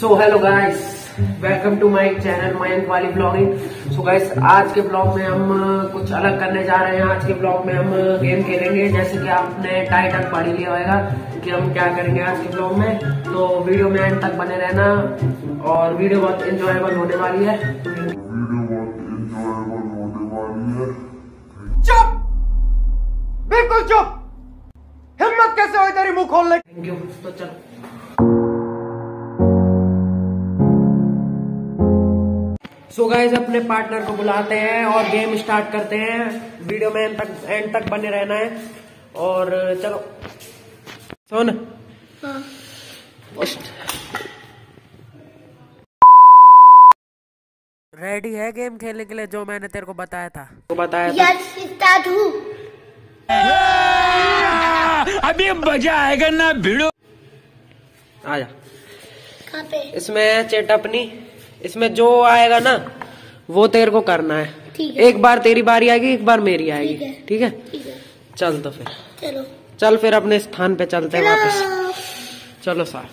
So hello guys welcome to my channel Mayank वाली blogging so guys आज के blog में हम uh, कुछ अलग करने जा रहे हैं। आज के ब्लॉग में हम गेम खेलेंगे। जैसे कि आपने टाइटल पढ़ ही लिया होगा कि हम क्या करेंगे आज के ब्लॉग में। तो वीडियो में एंड तक बने रहना और वीडियो बहुत इंजॉयबल होने वाली है। चुप! बिल्कुल चुप! हिम्मत कैसे हुई तेरी मुँह खोलने? थैंक यू तो चलो। सो गाइस अपने पार्टनर को बुलाते हैं और गेम स्टार्ट करते हैं। वीडियो में एंड तक एंड तक बने रहना है। और चलो। सुन रेडी है गेम खेलने के लिए? जो मैंने तेरे को बताया था। तो बताया था। यस स्टार्ट अभी मज़ा आएगा ना भिड़ो। आजा। इसमें चेटअपनी इसमें जो आएगा ना वो तेरे को करना है। एक बार तेरी बारी आएगी एक बार मेरी आएगी ठीक है। चल तो फिर। चलो। चल फिर अपने स्थान पे चलते हैं वापस। चलो चलो साहब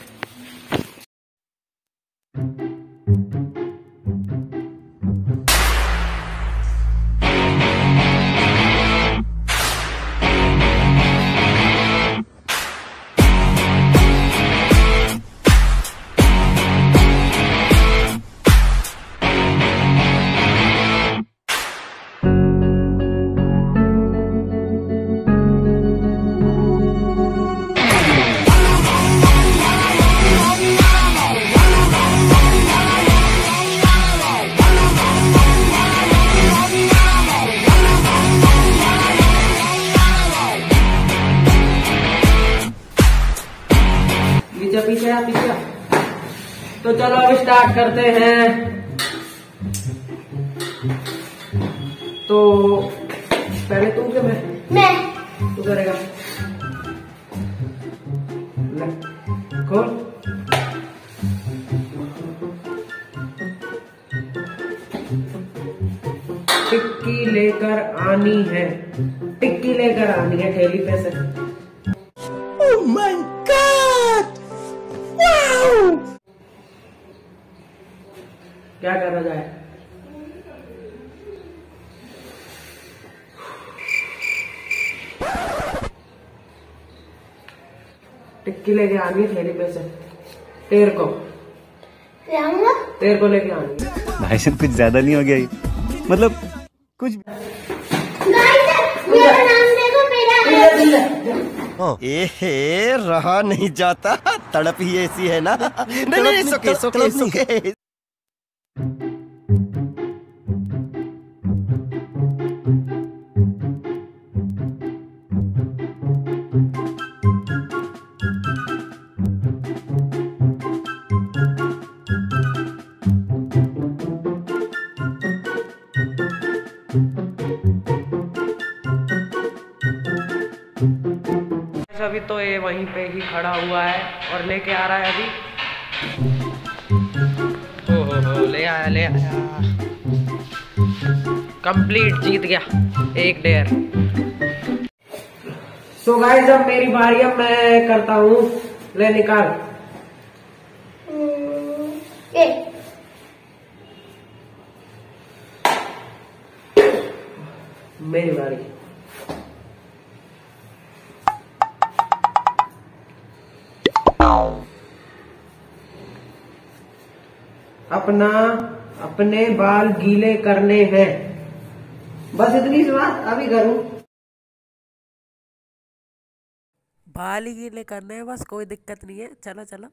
तो चलो अब स्टार्ट करते हैं। तो पहले तू क्या मैं? मैं। तू करेगा। खोल। टिक्की लेकर आनी है। टिक्की लेकर आनी है ठेली पे से। क्या करा जाए टिक्की लेके आनी है ठेली पे से। तेर को। तेर को लेके आनी भाई साहब कुछ ज़्यादा नहीं हो गया ये? मतलब कुछ गाइस मेरा नाम देखो मेरा एहे रहा नहीं जाता। तड़प ही ऐसी है ना। नहीं नहीं सुके सुके सुके अभी तो ये वहीं पे ही खड़ा हुआ है और लेके आ रहा है अभी। ले आया ले आया। कंप्लीट जीत गया। एक डेयर सो गाइस अब मेरी बारी अब मैं करता हूँ ले निकाल हम्म, मेरी बारी। अपना, अपने बाल गीले करने हैं। बस इतनी सी बात, अभी करूँ। बाल गीले करने हैं, बस कोई दिक्कत नहीं है। चलो चलो।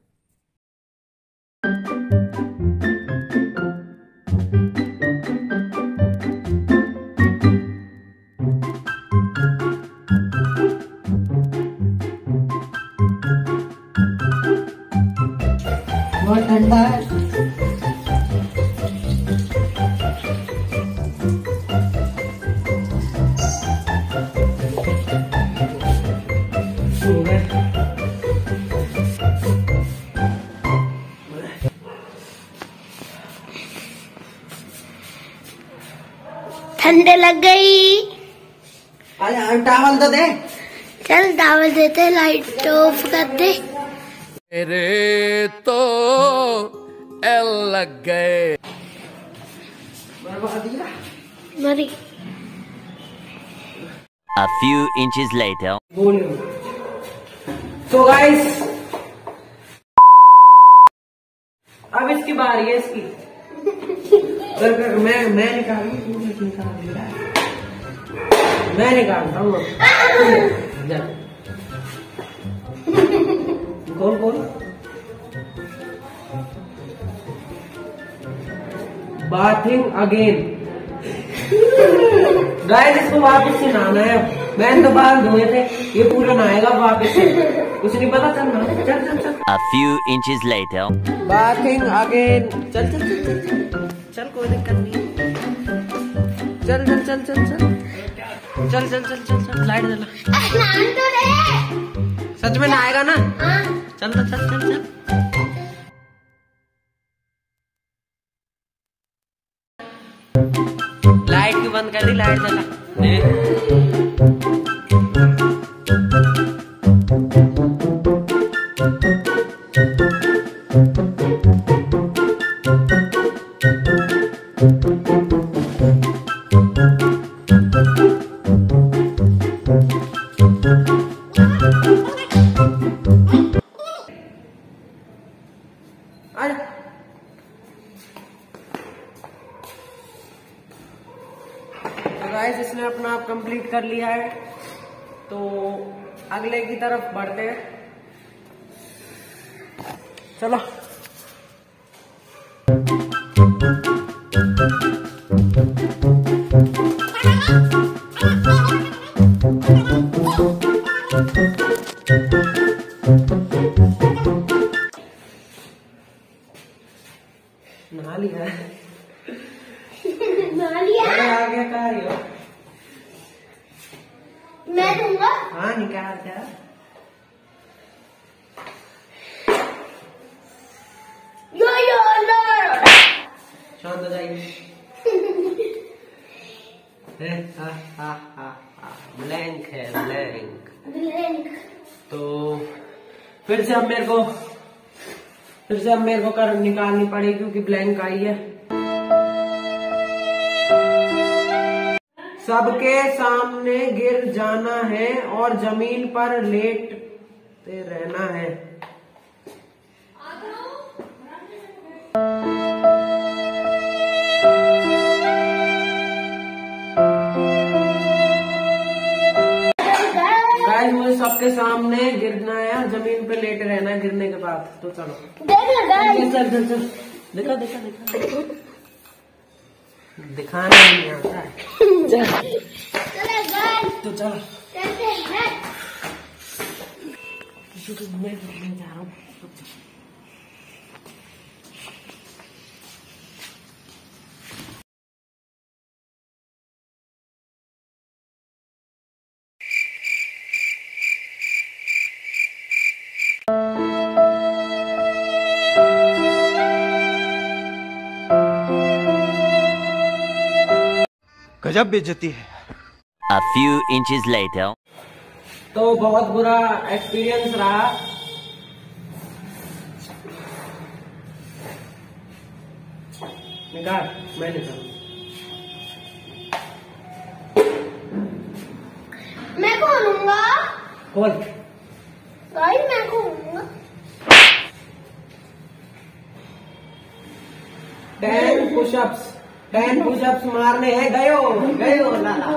ठंडे लग गई। अरे टावल तो दे। चल टावल देते लाइट ऑफ़ कर दे मेरे तो एल लग गए। मरी। A few inches later. बोलियो तो गाइस अब इसकी बारी है इसकी। कर, कर, मैं मैं निकालू भी निकाल रहा है। मैं हूँ। कौन कौन? बाथिंग अगेन गाइस इसको वापस से नहाना है। मैंने तो बाल धोए थे। ये पूरा नहाएगा वापस से। कुछ नहीं पता चल चल चल चल। A few inches later. Bathing again चल चल चल चल चल चल। कोई दिक्कत नहीं चल चल चल चल चल चल चल चल चल चल लाइट जला तो सच में ना हाँ चल चल चल चल चल लाइट क्यों बंद कर दी लाइट जला लिया है। तो अगले की तरफ़ बढ़ते हैं। चलो। नहा लिया है। नालिया अरे आ गया कहा रही हो मैं दूँगा हाँ निकाल क्या यो यो लो शांत हो जाइए। ब्लैंक है ब्लैंक ब्लैंक तो फिर से अब मेरे को फिर से अब मेरे को कर निकालनी पड़ेगी क्योंकि ब्लैंक आई है। सबके सामने गिर जाना है और ज़मीन पर लेटते रहना है। गाइस मुझे सबके सामने गिरना है और ज़मीन पे लेटे रहना है गिरने के बाद। तो देखो चल। देखा देखा देखा। दिखाना नहीं आता चलो तो चलो। मैं जा रहा हूँ। गजब बेइज्जती है। A few inches later. तो बहुत बुरा एक्सपीरियंस रहा। निकाल मैं निकाल। मैं खोलूँगा खोल गाइस मैं खोलूँगा टेन पुशअप्स टेन पुशअप्स मारने हैं गयो गयो लाला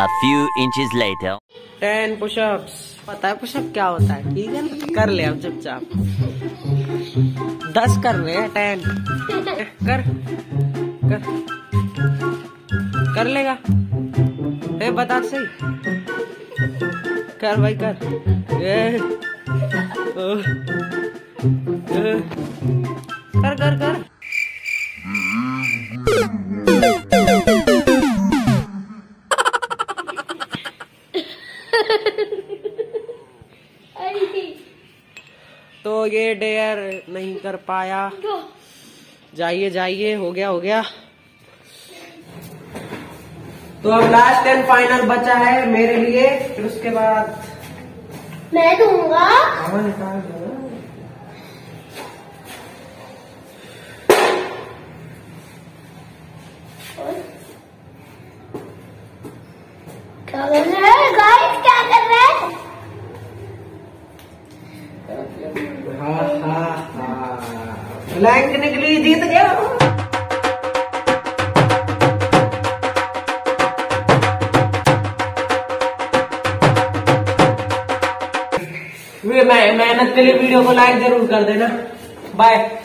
A few inches later. Ten pushups. पता है पुशअप क्या होता है? ठीक है ना कर ले अब चुपचाप। दस कर रहे हैं टेन कर कर कर लेगा। ए बता सही। कर भाई कर। ए, ओ, ए, कर कर कर। तो ये डेयर नहीं कर पाया। जाइए जाइए हो गया हो गया। तो अब लास्ट एंड फाइनल बचा है मेरे लिए फिर उसके बाद मैं दूँगा। क्या ब्लैंक निकली, जीत गया। मैं, मेहनत के लिए वीडियो को लाइक ज़रूर कर देना। बाय